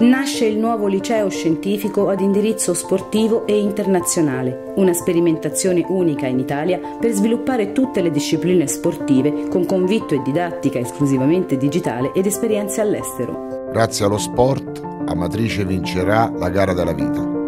nasce il nuovo liceo scientifico ad indirizzo sportivo e internazionale, una sperimentazione unica in Italia per sviluppare tutte le discipline sportive con convitto e didattica esclusivamente digitale ed esperienze all'estero. Grazie allo sport, Amatrice vincerà la gara della vita.